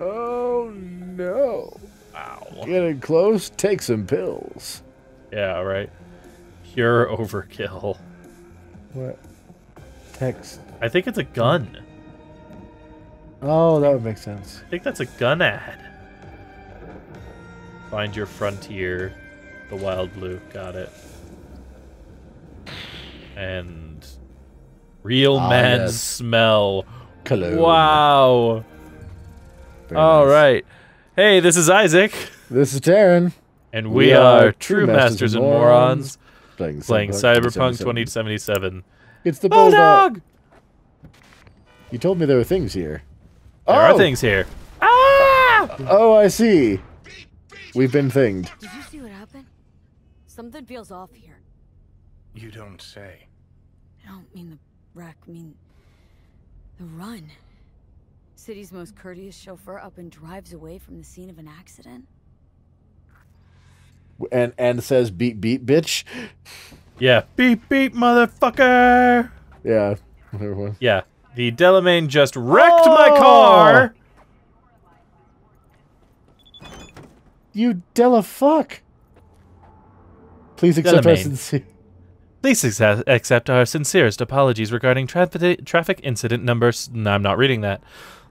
Oh no. Wow. Getting close, take some pills. Yeah, right. Pure overkill. What? Text. I think it's a gun. Oh, that would make sense. I think that's a gun ad. Find your frontier, the wild blue. Got it. And real Ah, man yes. smell. Cologne. Wow. Very All nice. right. Hey, this is Isaac, This is Taryn. and we, are, True Masters and Morons, Playing, playing Cyberpunk 2077. It's the bulldog. Bulldog! You told me there were things here. There oh! are things here. Ah! Oh, I see. We've been thinged. Did you see what happened? Something feels off here. You don't say. I don't mean the wreck, I mean the run. City's most courteous chauffeur up and drives away from the scene of an accident. And and says beep beep bitch. Yeah. Beep, beep, motherfucker! Yeah. Whatever. Yeah. The Delamain just wrecked Oh! my car! You Della fuck. Please accept our sincere. Please accept, accept our sincerest apologies regarding traffic traffic incident number. s- No, I'm not reading that.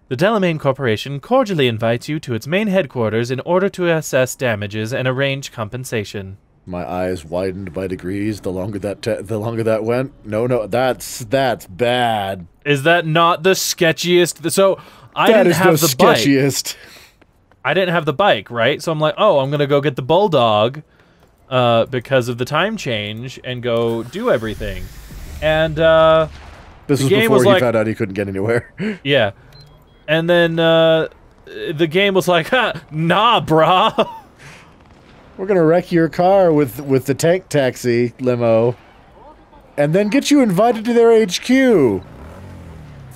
The Delamain Corporation cordially invites you to its main headquarters in order to assess damages and arrange compensation. My eyes widened by degrees the longer that the longer that went. No, no, that's that's bad. Is that not the sketchiest? So I That didn't have the the bike. sketchiest. I didn't have the bike, right? So I'm like, oh, I'm gonna go get the bulldog, uh, because of the time change and go do everything. And uh, This was before he like- found out he couldn't get anywhere. yeah, and then uh, the game was like, nah, brah. We're gonna wreck your car with with the tank taxi limo, and then get you invited to their HQ.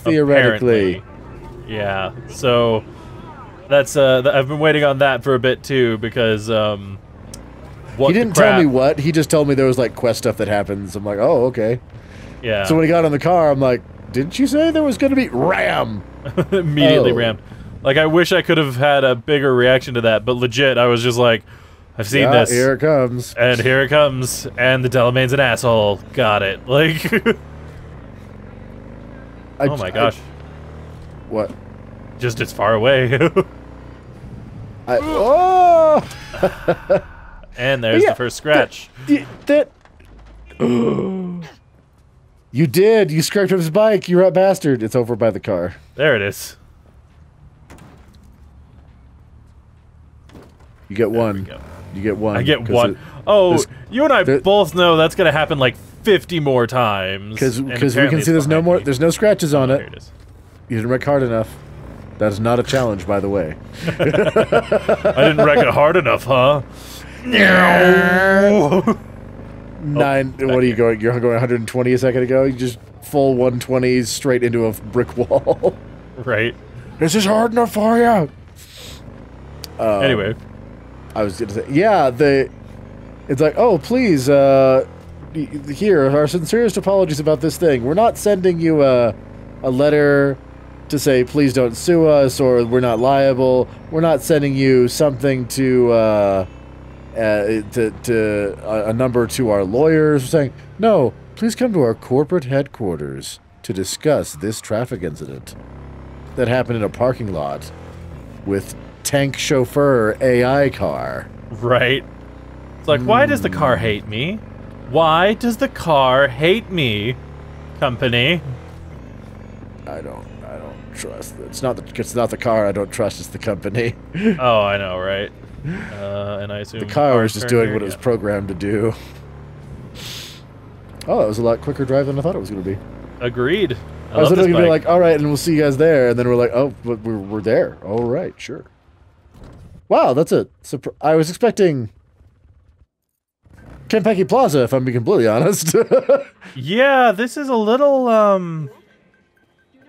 Theoretically, Apparently. Yeah. So that's uh, th- I've been waiting on that for a bit too because um, what he didn't tell me what. He just told me there was like quest stuff that happens. I'm like, oh okay. Yeah. So when he got in the car, I'm like, didn't you say there was gonna be ram? immediately Oh. rammed. Like I wish I could have had a bigger reaction to that, but legit, I was just like, I've seen Yeah, this, here it comes. and here it comes, and the Delamain's an asshole. Got it. Like, I- oh my I- gosh, what? just it's far away. I, oh! and there's Yeah, the first scratch. Y- that. you did. You scraped up his bike. You're a bastard. It's over by the car. There it is. You get we one. You get one. I get one. Oh, you and I both know that's gonna happen like 50 more times. Because we can see there's no more. me. There's no scratches on Oh, it. It. You didn't wreck hard enough. That is not a challenge, by the way. I didn't wreck it hard enough, huh? Nine. what are you going? You're going 120 a second ago. You just full 120s straight into a brick wall. right. this is hard enough for you. Um, anyway, I was gonna say, yeah, the it's like, oh, please, uh, here, our sincerest apologies about this thing. We're not sending you a a letter to say please don't sue us or we're not liable. We're not sending you something to uh, uh to to a, a number to our lawyers. Saying no. Please come to our corporate headquarters to discuss this traffic incident that happened in a parking lot with tank chauffeur AI car. right. It's like, why does the car hate me? Why does the car hate me? Company. I don't I don't trust it's not the it's not the car I don't trust it's the company. Oh, I know, right? Uh, and I assume The car is just doing here, what it was yeah. programmed to do. Oh, that was a lot quicker drive than I thought it was going to be. Agreed. I, I, was literally going to be like, all right, and we'll see you guys there. And then we're like, oh, but we're, we're there. All right, sure. Wow, that's a surprise. I was expecting Konpeki Plaza, if I'm being completely honest. yeah, this is a little um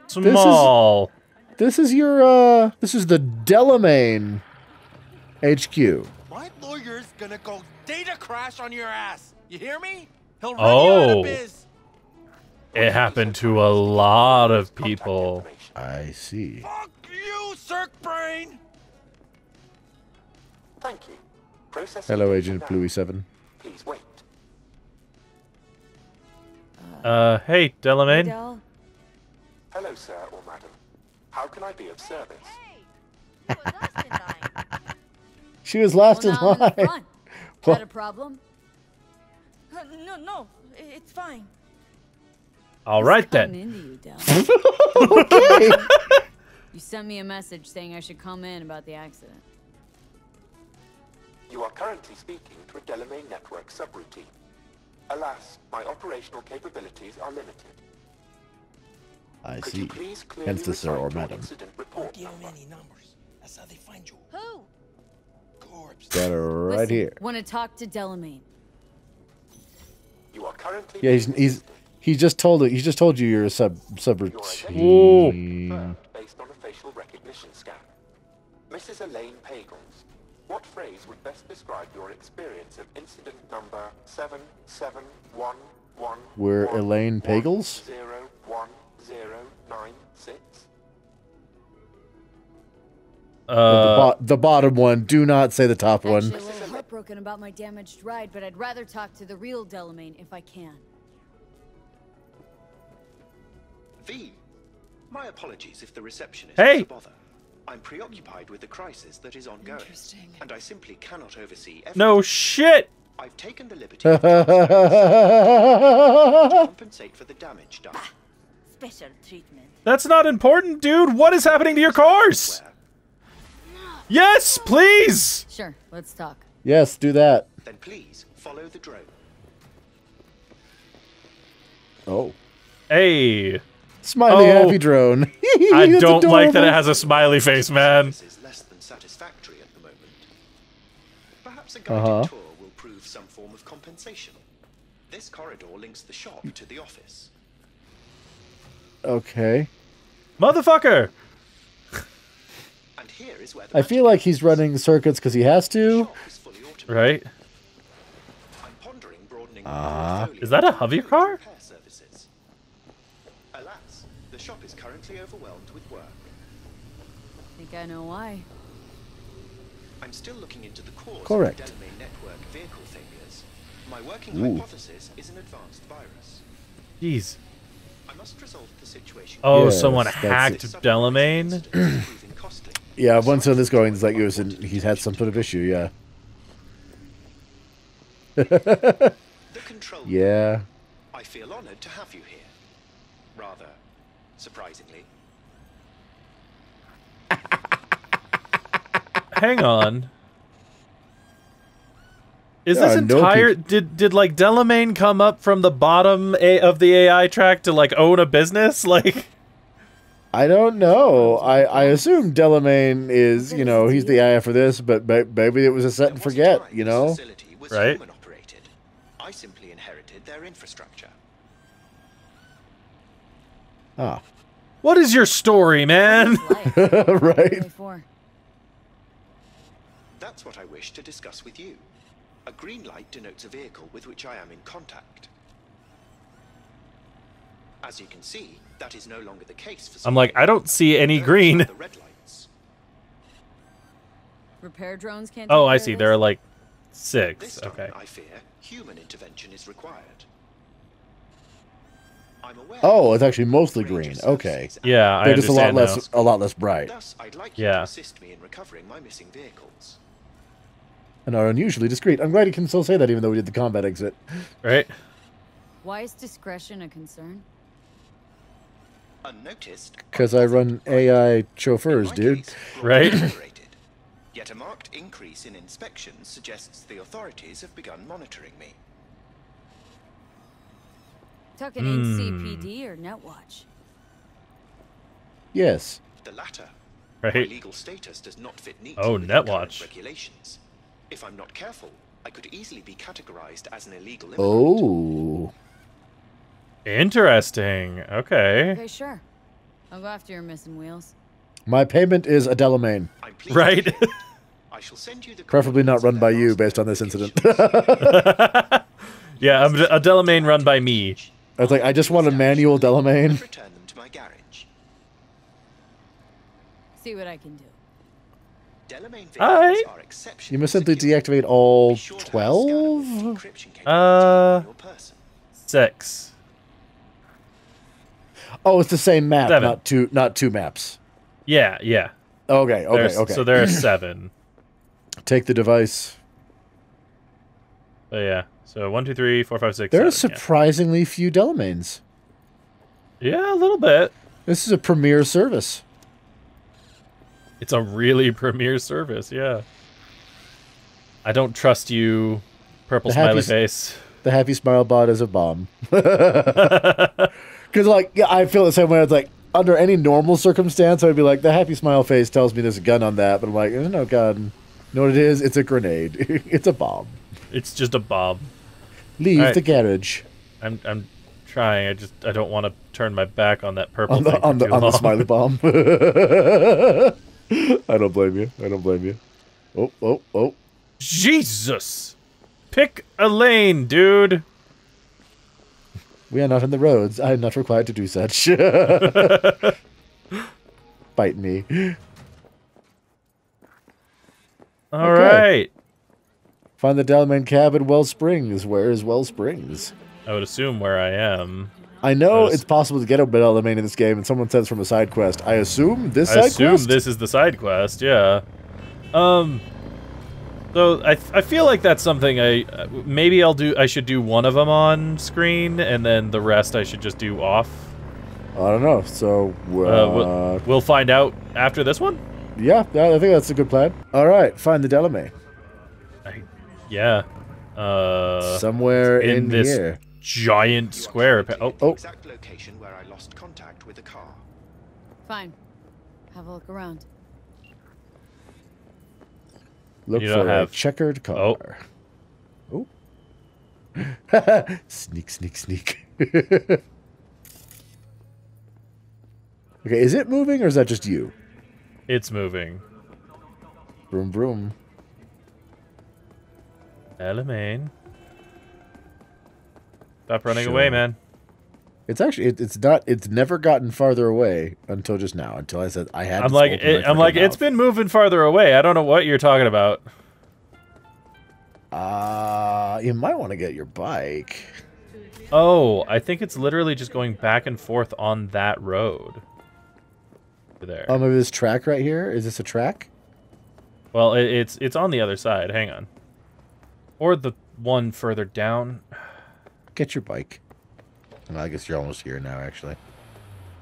small. this is your, uh, this is the Delamain HQ. My lawyer's gonna go data crash on your ass. You hear me? He'll run you out Oh. of biz. It happened to a lot of people. I see. Fuck you, Cirque Brain. Thank you. Processing Hello, Agent. Bluey Seven. Please wait. Uh, hey, Delamain. Del? Hello, sir or madam. How can I be of service? Hey, you She was last Well, in now I'm in the line. front. Is What? that a problem? Uh, no, no, it's fine. All right Cutting then. into you, Del. okay. You sent me a message saying I should come in about the accident. You are currently speaking to a Delamain Network subroutine. Alas, my operational capabilities are limited. I Could see. Hence the sir or your madam. incident report Give him number? any numbers. That's how they find you. Who? Corpse. Got her right Listen, here. Want to talk to Delamain? You are currently Yeah, he's being he's he just told it. He just told you you're a sub Your identity subroutine. based on a facial recognition scan. Mrs. Elaine Pagels, what phrase would best describe your experience of incident number seven seven one one? We're Elaine Pagels? Zero one zero nine six. The, Uh, bo- the bottom one. Do not say the top one. Actually, a little heartbroken about my damaged ride, but I'd rather talk to the real Delamain if I can. V. My apologies if the receptionist Hey! is a bother. I'm preoccupied with the crisis that is ongoing. Interesting. And I simply cannot oversee everything. no shit. I've taken the liberty of transferring to compensate for the damage done. Special treatment. That's not important, dude. What is happening to your cars? Where- Yes, please. Sure, let's talk. yes, do that. Then please follow the drone. Oh, Hey, smiley Oh. happy drone. I don't like that it has a smiley face, man. This is less than satisfactory at the moment. Perhaps a guided Uh-huh. tour will prove some form of compensation. This corridor links the shop to the office. Okay. Motherfucker. And here is where the I feel like he's running circuits because he has to. shop is fully automated. Right? I'm pondering broadening my Ah. Is that a to Hover car? repair. Alas, the shop is currently overwhelmed with work. think I know why. I'm still looking into the cause Correct. of the Delamain network vehicle failures. My working Ooh. hypothesis is an advanced virus. Jeez. Oh, Yes, someone hacked This Delamain. incident is proving costly. Yeah, once So on this going, it's like I it was in, he's had some sort of issue. Yeah. The control. room. Yeah. I feel honored to have you here. Rather, surprisingly. Hang on. Is There this are no entire did did like Delamain come up from the bottom a- of the AI track to like own a business? Like I don't know. I, I assume Delamain is, you know, he's the AI for this, but ma- maybe it was a set and forget, you know? Right. I simply inherited their infrastructure. Ah, what is your story, man? Right. are they for? That's what I wish to discuss with you. A green light denotes a vehicle with which I am in contact. As you can see, that is no longer the case for I'm like, I don't see any green. red lights. Repair drones can't. Oh, I see. There are this? like This six. time, Okay. I fear, human intervention is required. I'm aware Oh, it's actually mostly green. Okay. Yeah, I They're just a lot understand less, now. a lot less bright, Thus, I'd like you Yeah. to assist me in recovering my missing vehicles. And are unusually discreet. I'm glad you can still say that, even though we did the combat exit. Right? Why is discretion a concern? Unnoticed. Because I run AI chauffeurs, dude. case, Right? Yet a marked increase in inspections suggests the authorities have begun monitoring me. Talking Hmm. CPD or Netwatch? Yes. The latter. My Right. legal status does not fit neatly Oh, with the current Netwatch. regulations. If I'm not careful, I could easily be categorized as an illegal immigrant. Oh. Interesting. Okay. Okay, sure. I'll go after your missing wheels. My payment is a Delamain. Right. to hear it. I shall send you the Preferably not run by you based on this incident. Yeah, I'm a Delamain run by me. I was like, I just want a manual Delamain. Return them to my garage. See what I can do. Delamain Alright. vehicles are exceptionally You must simply deactivate all Be sure to have a scanner with 12? encryption capability Uh, on your person. Six. Oh, it's the same map, Seven. not two not two maps. Yeah, yeah. Okay, okay, There's- okay. So there are seven. Take the device. But yeah. So one, two, three, four, five, six. There are seven, yeah. surprisingly few Delamains. yeah, a little bit. This is a premier service. It's a really premier service, yeah. I don't trust you, purple The happy smiley s- face. The happy smile bot is a bomb. Because like, yeah, I feel the same way. It's like under any normal circumstance, I'd be like, the happy smile face tells me there's a gun on that, but I'm like, no gun. You know what it is? It's a grenade. it's a bomb. It's just a bomb. Leave Alright. the garage I'm I'm trying. I just I don't want to turn my back on that purple on thing the on the on the smiley bomb. I don't blame you. I don't blame you. Oh oh oh. Jesus! Pick a lane, dude. We are not on the roads. I am not required to do such. Bite me. All right. Okay. Find the Delamain cab at Well Springs. Where is Well Springs? I would assume where I am. I know it's possible to get a Delamain in this game, and someone says from a side quest. I assume this I side I assume quest. this is the side quest. Yeah. Um. So I I feel like that's something I uh, maybe I'll do. I should do one of them on screen, and then the rest I should just do off. I don't know. So, uh, Uh, we'll, we'll find out after this one. yeah, yeah, I think that's a good plan. All right, find the Delamain I, yeah. Uh. somewhere in in, this here. Giant square. Oh, Oh. exact location where I lost contact with the car. Fine. Have a look around. Look You for don't a checkered Oh. car. Oh. sneak, sneak, sneak. okay, is it moving or is that just you? it's moving. Broom, broom. Elamane. Stop running Sure. away, man. It's actually it, it's not it's never gotten farther away until just now until I said I had. I'm like, it, I'm like, freaking it's mouth. been moving farther away. I don't know what you're talking about. Uh, you might want to get your bike. Oh, I think it's literally just going back and forth on that road. There. Oh, maybe this track right here. Is this a track? well, it, it's it's on the other side. Hang on. Or the one further down. Get your bike. And I guess you're almost here now, actually.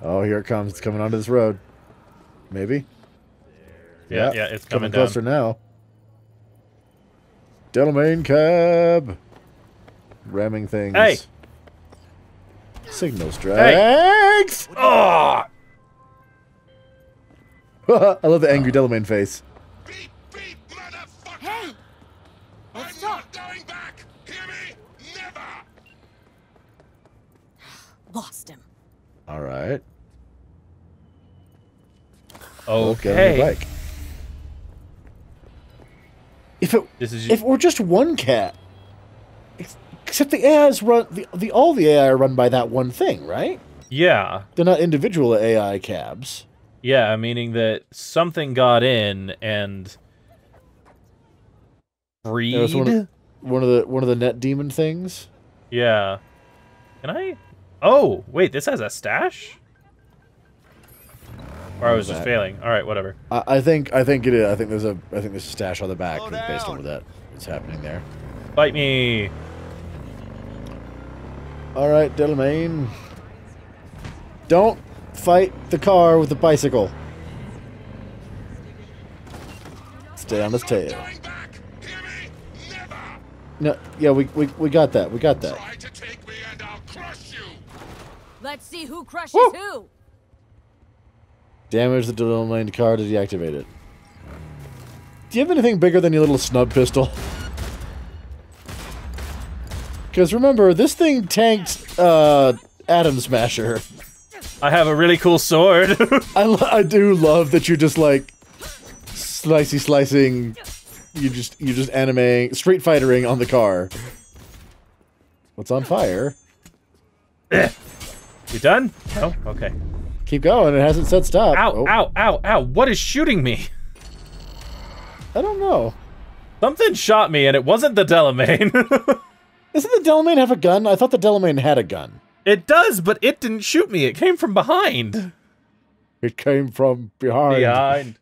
Oh, here it comes. It's coming onto this road. Maybe. Yeah, yeah, it's coming, coming down. closer now. Delamain cab. Ramming things. Hey. Signal strikes. Oh, I love the angry Delamain face. Beep, beep, motherfucker! Hey! I'm Let's not going back! Hear me? Never! Lost him. All right. Get on your okay. bike. If it This is if we're just one cat, except the AIs run the, the all the AI are run by that one thing, right? yeah, They're not individual AI cabs. yeah. Meaning that something got in and breed. Was one of, one of the one of the net demon things. Yeah. Can I? Oh, wait, this has a stash? Or I was was just failing. All right, whatever. I, I think I think it is. I think there's a I think there's a stash on the back Slow based on down. what that is happening there. Bite me. All right, Delamain. Don't fight the car with the bicycle. Stay on his tail. Going back! Hear me? Never! No, yeah, we, we we got that. We got that. Let's see who crushes Woo! who. Damage the Delamain car to deactivate it. Do you have anything bigger than your little snub pistol? Because remember, this thing tanked uh, Atom Smasher. I have a really cool sword. I, lo- I do love that you're just like slicey slicing. You just you just anime street fightering on the car. What's on fire? you done? Oh, okay. Keep going. It hasn't said stop. Ow, Oh, ow, ow, ow. What is shooting me? I don't know. Something shot me, and it wasn't the Delamain. Doesn't the Delamain have a gun? I thought the Delamain had a gun. it does, but it didn't shoot me. It came from behind. It came from behind. Behind.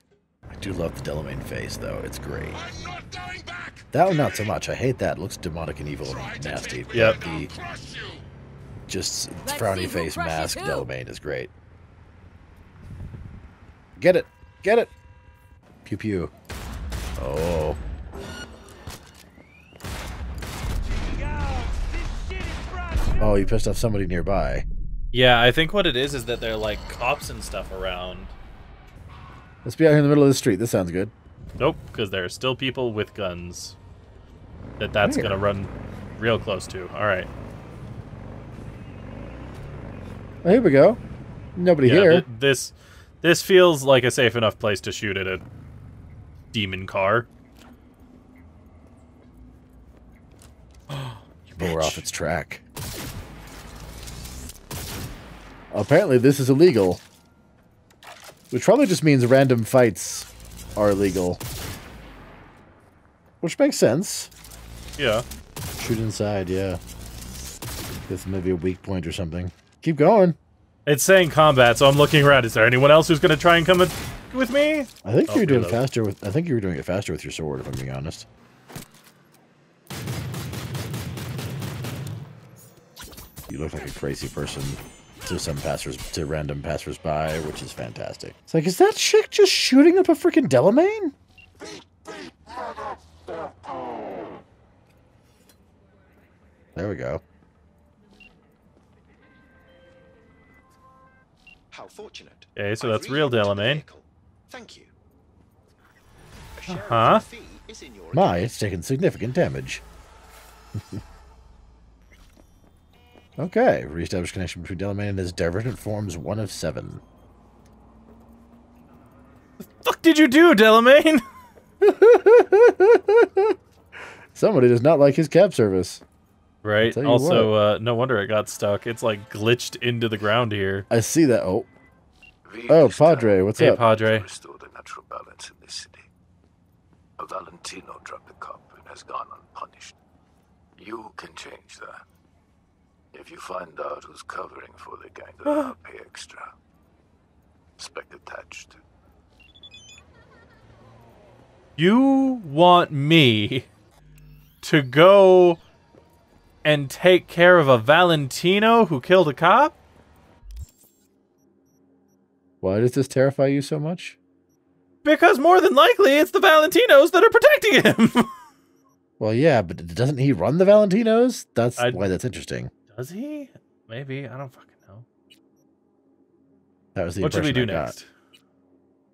I do love the Delamain face, though. It's great. I'm not going back. That one, not so much. I hate that. It looks demonic and evil and nasty. Yep. The I'll crush you. Just Let's frowny face mask who. Delamain is great. Get it. Get it. Pew pew. Oh. Oh, you pissed off somebody nearby. Yeah, I think what it is is that they're like cops and stuff around. Let's be out here in the middle of the street. This sounds good. Nope, because there are still people with guns that that's Where? gonna run real close to. All right. Oh, here we go. Nobody Yeah, here. th- this this feels like a safe enough place to shoot at a demon car. Bore off its track. Apparently, this is illegal. Which probably just means random fights are illegal. Which makes sense. Yeah. Shoot inside, yeah. This may be a weak point or something. Keep going. It's saying combat, so I'm looking around. Is there anyone else who's gonna try and come with, with me? I think Oh, you're doing reload. faster with. I think you were doing it faster with your sword, if I'm being honest. You look like a crazy person to some passers, to random passersby, which is fantastic. It's like, is that chick just shooting up a freaking Delamain? There we go. How fortunate. Okay, so that's real reloaded Delamain. Thank you. A share of Uh-huh. your fee is in your My, it's taken significant damage. okay, reestablish connection between Delamain and his divergent forms, one of seven. Fuck did you do, Delamain? Somebody does not like his cab service. Right. Also, uh, no wonder it got stuck. It's like glitched into the ground here. I see that. Oh, oh, Padre, what's Hey, up? Padre. Restore the natural balance in this city. A Valentino dropped the cup and has gone unpunished. You can change that. If you find out who's covering for the gang, then I'll pay extra. Spec attached. You want me to go and take care of a Valentino who killed a cop? Why does this terrify you so much? Because more than likely it's the Valentinos that are protecting him. Well, yeah, but doesn't he run the Valentinos? That's I- why that's interesting. Does he? Maybe. I don't fucking know. That was the what should we do impression I got. next?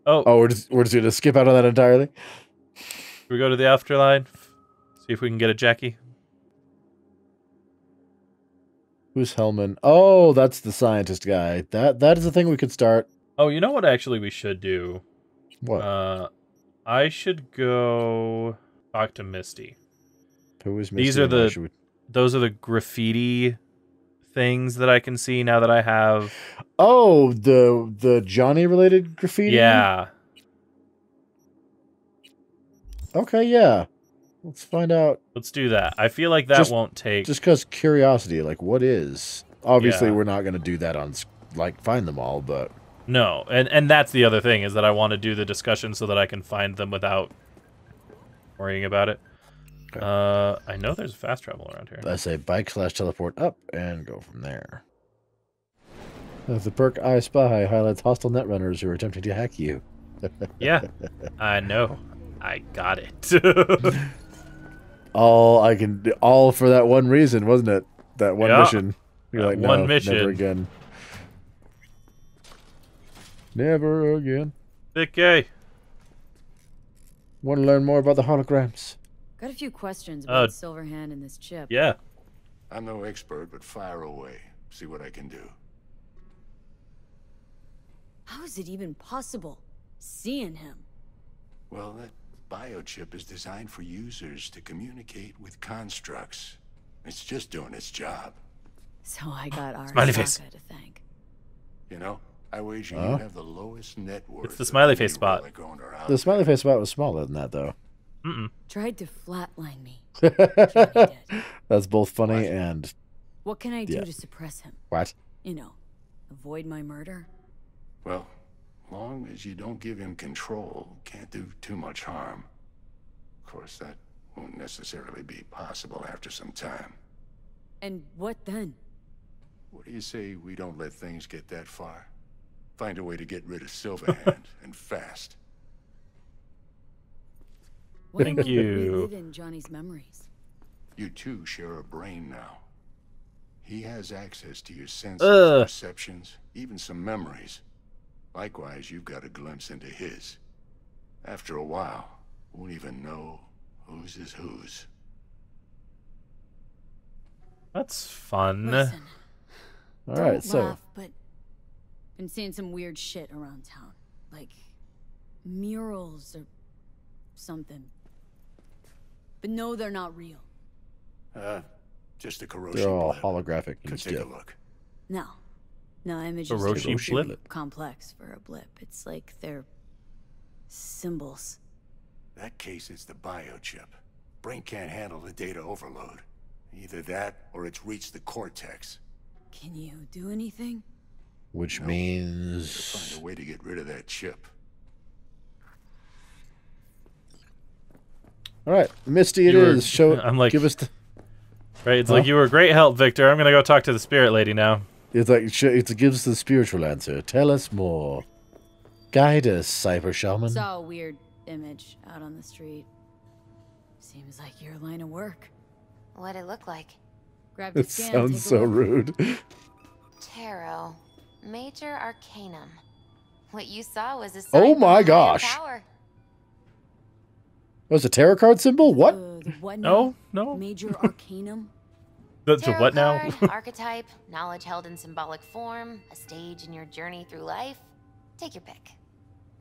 Oh, Oh, we're just we're just gonna skip out on that entirely. should we go to the Afterlife? See if we can get a Jackie. Who's Hellman? Oh, that's the scientist guy. That that is the thing we could start. Oh, you know what actually we should do? What? Uh I should go talk to Misty. Who is Misty? these are the- we- Those are the graffiti things that I can see now that I have. Oh, the the Johnny related graffiti. Yeah. Okay. Yeah. Let's find out. Let's do that. I feel like that Just- won't take Just because curiosity, like, what is? Obviously, Yeah. we're not gonna do that on like find them all, but No, and and that's the other thing is that I want to do the discussion so that I can find them without worrying about it. Okay. Uh, I know there's fast travel around here. I say bike slash teleport up and go from there. Uh, The perk I Spy highlights hostile netrunners who are attempting to hack you. Yeah, I know. I got it. All I can, all for that one reason, wasn't it? That one Yeah. mission. You're That like, no, one mission. never again. Never again. Big gay. Want to learn more about the holograms? Got a few questions about Uh, about Silverhand and this chip. Yeah. I'm no expert, but fire away. See what I can do. How is it even possible? Seeing him. Well, that biochip is designed for users to communicate with constructs. It's just doing its job. So I got our Smiley face. to thank. You know, I wager Huh? you have the lowest net worth. It's the smiley face spot. relic owner out The smiley face spot was smaller than that, though. Mm-mm. Tried to flatline me. That's both funny and What can I do Yeah. to suppress him? what? You know, avoid my murder? Well, long as you don't give him control, can't do too much harm. Of course, that won't necessarily be possible after some time. And what then? What do you say we don't let things get that far? Find a way to get rid of Silverhand, and fast. What Thank if we you. Live in Johnny's memories. You two share a brain now. He has access to your senses, Ugh. perceptions, even some memories. Likewise, you've got a glimpse into his. After a while, won't even know whose is whose. That's fun. Listen, All don't so laugh, but been seeing some weird shit around town, like murals or something. But no, they're not real. Uh, just a corrosion they're all blip. holographic. Could and take a look. No, no, images Hiroshi are blip? complex for a blip. It's like they're symbols. That case is the biochip. Brain can't handle the data overload. Either that, or it's reached the cortex. Can you do anything? Which No. means Find a way to get rid of that chip. all right, Misty. It You is. were- Show. I'm like- give us. The, Right? It's Huh? like you were great help, Viktor. I'm gonna go talk to the spirit lady now. it's like it gives us the spiritual answer. Tell us more. Guide us, cyber shaman. Saw a weird image out on the street. Seems like your line of work. What'd it look like? Grab the It scan. sounds so rude. Tarot. Major Arcanum. What you saw was a sign Oh my a gosh. Power. Was a tarot card symbol? What? Uh, what? No, no. Major Arcanum. The, the what now? archetype, knowledge held in symbolic form, a stage in your journey through life. Take your pick.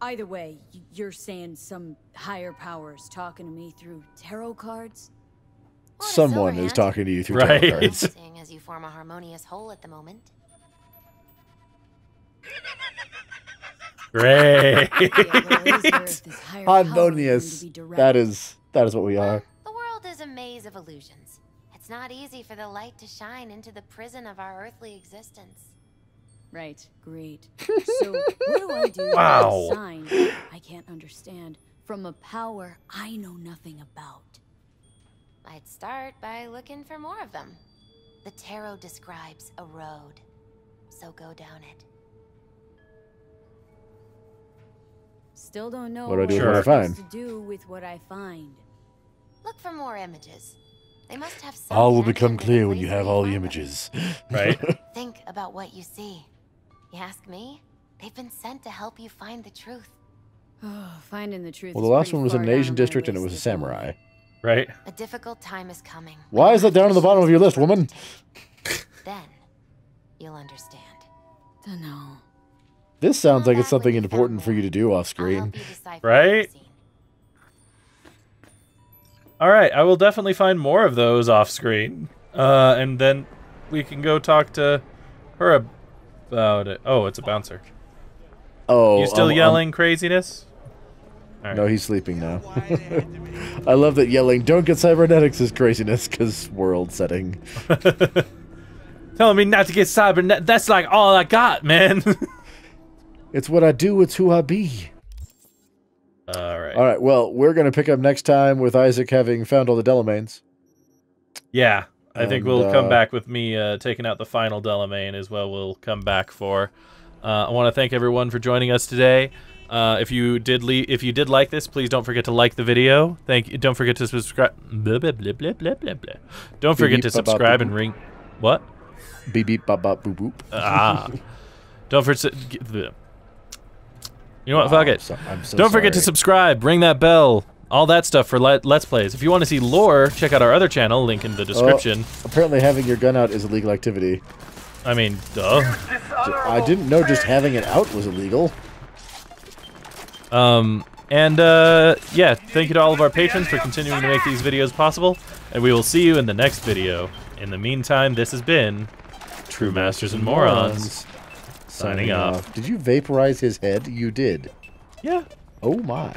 Either way, you're saying some higher powers talking to me through tarot cards? Someone is talking to you through Right. tarot cards. Seeing as you form a harmonious whole at the moment. be direct? That is that is what we are. the world is a maze of illusions. It's not easy for the light to shine into the prison of our earthly existence. Right, great. So, what do I do Wow. with a sign I can't understand from a power I know nothing about? I'd start by looking for more of them. The tarot describes a road, so go down it. Still don't know What do I do with I'm what I find? to do with what I find. Look for more images. They must have some All will become clear when you have all the images. right? Think about what you see. You ask me? They've been sent to help you find the truth. Oh, finding the truth. Well, the is last one was in an Asian district and it was a at the moment. samurai. Right? A difficult time is coming. Why is that down to on the bottom of your list, woman? Then you'll understand. Dunno. This sounds like it's something important for you to do off screen. help you decipher what Right? All right, I will definitely find more of those off screen, uh, and then we can go talk to her about it. Oh, it's a bouncer. Oh, you still um, um, yelling craziness? All No, he's sleeping now. I love that yelling. Don't get cybernetics is craziness because world setting. Telling me not to get cyber. That's like all I got, man. It's what I do. It's who I be. all right. All right. Well, we're gonna pick up next time with Isaac having found all the Delamains. Yeah, I think And, we'll come uh, back with me uh, taking out the final Delamain as well. We'll come back for. Uh, I want to thank everyone for joining us today. Uh, if you did if you did like this, please don't forget to like the video. Thank you. Don't forget to subscribe. Blah, blah, blah, blah, blah, blah. Don't forget beep, to subscribe and ring. What? Beep beep bop bop boop boop. Ah. don't forget. You know what? Wow, Fuck it. so- I'm so don't forget to subscribe, ring that bell, all that stuff for let- Let's Plays. If you want to see lore, check out our other channel, link in the description. Apparently, having your gun out is illegal activity. I mean, duh. I didn't know just having it out was illegal. Um, and uh, yeah, thank you to all of our patrons for continuing to make these videos possible, and we will see you in the next video. In the meantime, this has been True Masters and Morons. Signing off. Did you vaporize his head? You did. Yeah. Oh my.